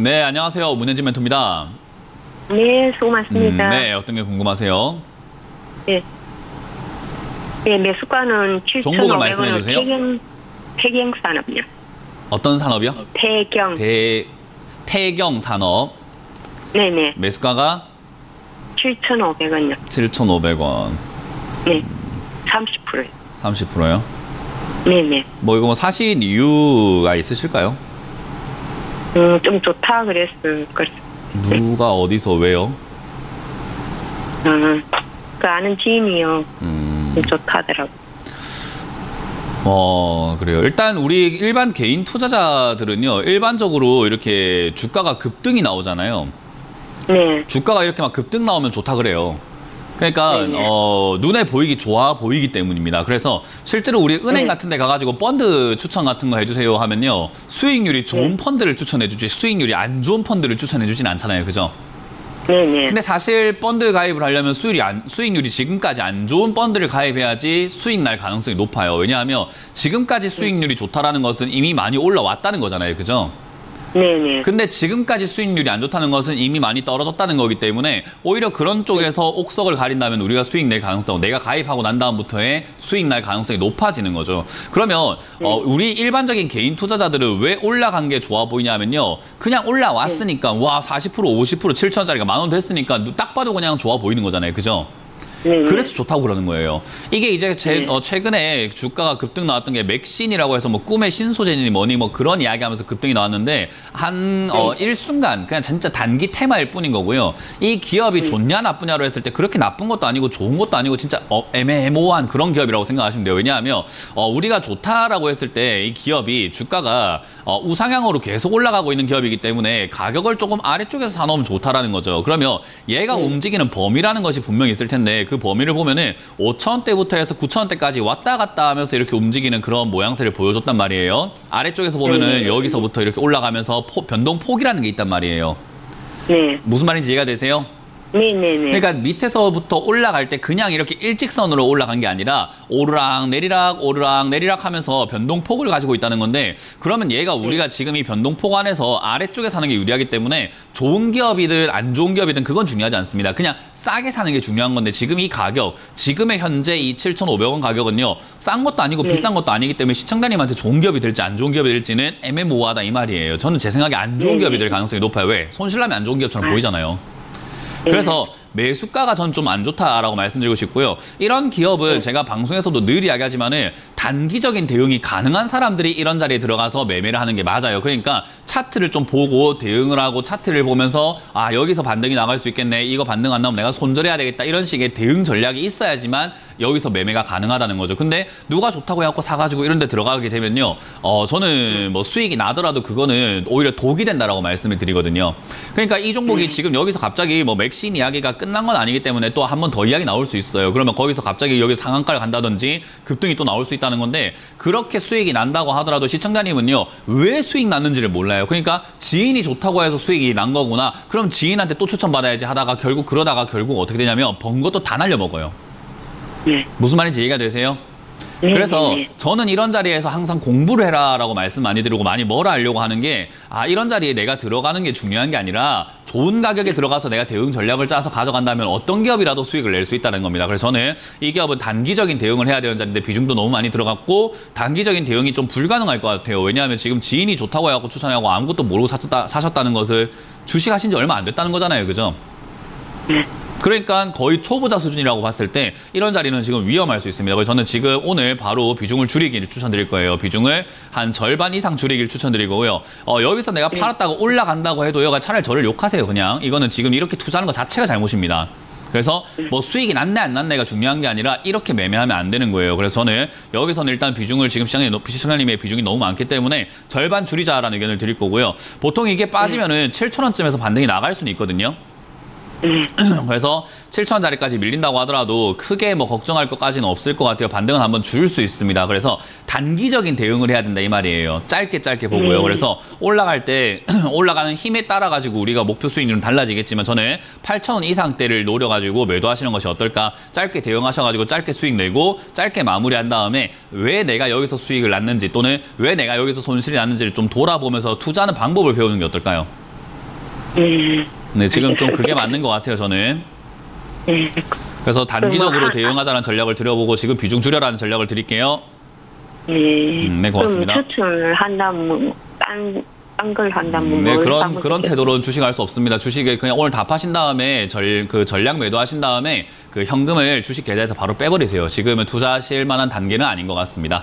네, 안녕하세요. 문현진 멘토입니다. 네, 수고 많습니다. 음, 네, 어떤 게 궁금하세요? 네. 네, 매수가는 종목을 말씀해 7,500원을 주세요. 폐경 산업이요. 어떤 산업이요? 폐경. 대 태경 산업 네네. 매수가가 7,500원요. 7,500원. 네. 30%요. 30%요? 네네. 뭐 이거 뭐 사신 이유가 있으실까요? 음, 좀 좋다 그랬을 것. 누가 어디서 왜요? 음, 그 아는 지인이요. 음. 좀 좋다더라고. 어, 그래요. 일단 우리 일반 개인 투자자들은요. 일반적으로 이렇게 주가가 급등이 나오잖아요. 네. 주가가 이렇게 막 급등 나오면 좋다 그래요. 그러니까 네네. 어, 눈에 보이기 좋아 보이기 때문입니다. 그래서 실제로 우리 은행 네. 같은 데 가가지고 펀드 추천 같은 거 해주세요 하면요. 수익률이 좋은 네. 펀드를 추천해주지 수익률이 안 좋은 펀드를 추천해주진 않잖아요. 그죠? 네네. 근데 사실 펀드 가입을 하려면 수익이 안, 수익률이 지금까지 안 좋은 펀드를 가입해야지 수익 날 가능성이 높아요. 왜냐하면 지금까지 수익률이 좋다라는 것은 이미 많이 올라왔다는 거잖아요. 그죠? 네네. 근데 지금까지 수익률이 안 좋다는 것은 이미 많이 떨어졌다는 거기 때문에 오히려 그런 쪽에서 옥석을 가린다면 우리가 수익 낼 가능성, 내가 가입하고 난 다음부터의 수익 날 가능성이 높아지는 거죠. 그러면 어, 우리 일반적인 개인 투자자들은 왜 올라간 게 좋아 보이냐면요. 그냥 올라왔으니까 와40% 50% 7천짜리가 만 원 됐으니까 딱 봐도 그냥 좋아 보이는 거잖아요. 그죠? 네네. 그래서 좋다고 그러는 거예요. 이게 이제 제, 네. 어, 최근에 주가가 급등 나왔던 게 맥신이라고 해서 뭐 꿈의 신소재니 뭐니 뭐 그런 이야기 하면서 급등이 나왔는데 한, 어, 네. 일순간 그냥 진짜 단기 테마일 뿐인 거고요. 이 네. 기업이 좋냐 나쁘냐로 했을 때 그렇게 나쁜 것도 아니고 좋은 것도 아니고 진짜 어, 애매모호한 그런 기업이라고 생각하시면 돼요. 왜냐하면 어, 우리가 좋다라고 했을 때 이 기업이 주가가 어, 우상향으로 계속 올라가고 있는 기업이기 때문에 가격을 조금 아래쪽에서 사놓으면 좋다라는 거죠. 그러면 얘가 움직이는 범위라는 것이 분명히 있을 텐데 그 범위를 보면은 5천원대부터 해서 9천원대까지 왔다 갔다 하면서 이렇게 움직이는 그런 모양새를 보여줬단 말이에요. 아래쪽에서 보면은 네. 여기서부터 이렇게 올라가면서 포- 변동폭이라는 게 있단 말이에요. 네. 무슨 말인지 이해가 되세요? 네네네. 그러니까 밑에서부터 올라갈 때 그냥 이렇게 일직선으로 올라간 게 아니라 오르락 내리락 오르락 내리락 하면서 변동폭을 가지고 있다는 건데 그러면 얘가 우리가 지금 이 변동폭 안에서 아래쪽에 사는 게 유리하기 때문에 좋은 기업이든 안 좋은 기업이든 그건 중요하지 않습니다. 그냥 싸게 사는 게 중요한 건데 지금 이 가격 지금의 현재 이 7,500원 가격은요 싼 것도 아니고 네. 비싼 것도 아니기 때문에 시청자님한테 좋은 기업이 될지 안 좋은 기업이 될지는 애매모호하다 이 말이에요. 저는 제 생각에 안 좋은 네. 기업이 될 가능성이 높아요. 왜? 손실나면 안 좋은 기업처럼 아. 보이잖아요. 네. 그래서 매수가가 전 좀 안 좋다라고 말씀드리고 싶고요. 이런 기업은 네. 제가 방송에서도 늘 이야기하지만은 단기적인 대응이 가능한 사람들이 이런 자리에 들어가서 매매를 하는 게 맞아요. 그러니까 차트를 좀 보고 대응을 하고 차트를 보면서 아 여기서 반등이 나갈 수 있겠네. 이거 반등 안 나오면 내가 손절해야 되겠다. 이런 식의 대응 전략이 있어야지만 여기서 매매가 가능하다는 거죠. 근데 누가 좋다고 해갖고 사가지고 이런 데 들어가게 되면요. 어 저는 뭐 수익이 나더라도 그거는 오히려 독이 된다라고 말씀을 드리거든요. 그러니까 이 종목이 지금 여기서 갑자기 뭐 맥신 이야기가 끝난 건 아니기 때문에 또 한 번 더 이야기 나올 수 있어요. 그러면 거기서 갑자기 여기 상한가를 간다든지 급등이 또 나올 수 있다 는 건데 그렇게 수익이 난다고 하더라도 시청자님은요 왜 수익 났는지를 몰라요. 그러니까 지인이 좋다고 해서 수익이 난 거구나. 그럼 지인한테 또 추천받아야지 하다가 결국 그러다가 결국 어떻게 되냐면 번 것도 다 날려먹어요. 네. 무슨 말인지 이해가 되세요? 네, 그래서 네, 네. 저는 이런 자리에서 항상 공부를 해라라고 말씀 많이 드리고 많이 뭐라 하려고 하는 게 아 이런 자리에 내가 들어가는 게 중요한 게 아니라 좋은 가격에 들어가서 내가 대응 전략을 짜서 가져간다면 어떤 기업이라도 수익을 낼 수 있다는 겁니다. 그래서 저는 이 기업은 단기적인 대응을 해야 되는 자리인데 비중도 너무 많이 들어갔고 단기적인 대응이 좀 불가능할 것 같아요. 왜냐하면 지금 지인이 좋다고 해갖고 추천하고 아무것도 모르고 사셨다, 사셨다는 것을 주식하신 지 얼마 안 됐다는 거잖아요. 그죠? 그러니까 거의 초보자 수준이라고 봤을 때 이런 자리는 지금 위험할 수 있습니다. 그래서 저는 지금 오늘 바로 비중을 줄이기를 추천드릴 거예요. 비중을 한 절반 이상 줄이기를 추천드리고요. 어, 여기서 내가 팔았다고 올라간다고 해도요. 차라리 저를 욕하세요. 그냥 이거는 지금 이렇게 투자하는 것 자체가 잘못입니다. 그래서 뭐 수익이 났네 안 났네가 중요한 게 아니라 이렇게 매매하면 안 되는 거예요. 그래서 저는 여기서는 일단 비중을 지금 시장에 높- 시청자님의 비중이 너무 많기 때문에 절반 줄이자라는 의견을 드릴 거고요. 보통 이게 빠지면은 7천 원쯤에서 반등이 나갈 수는 있거든요. 네. 그래서 7천원짜리까지 밀린다고 하더라도 크게 뭐 걱정할 것까지는 없을 것 같아요. 반등은 한번 줄 수 있습니다. 그래서 단기적인 대응을 해야 된다 이 말이에요. 짧게 짧게 보고요. 음. 그래서 올라갈 때 올라가는 힘에 따라 가지고 우리가 목표 수익률은 달라지겠지만 저는 8천 원 이상대를 노려가지고 매도하시는 것이 어떨까? 짧게 대응하셔가지고 짧게 수익 내고 짧게 마무리한 다음에 왜 내가 여기서 수익을 났는지 또는 왜 내가 여기서 손실이 났는지를 좀 돌아보면서 투자하는 방법을 배우는 게 어떨까요? 네. 네, 지금 좀 그게 맞는 것 같아요, 저는. 네. 그래서 단기적으로 한- 대응하자는 전략을 드려보고 지금 비중 줄여라는 전략을 드릴게요. 네. 음, 네, 고맙습니다. 추천을 한다면 딴, 딴걸 한다면 네, 뭘 그런 그런? 태도로는 주식할 수 없습니다. 주식에 그냥 오늘 다 파신 다음에 절 그 전략 매도하신 다음에 그 현금을 주식 계좌에서 바로 빼버리세요. 지금은 투자하실 만한 단계는 아닌 것 같습니다.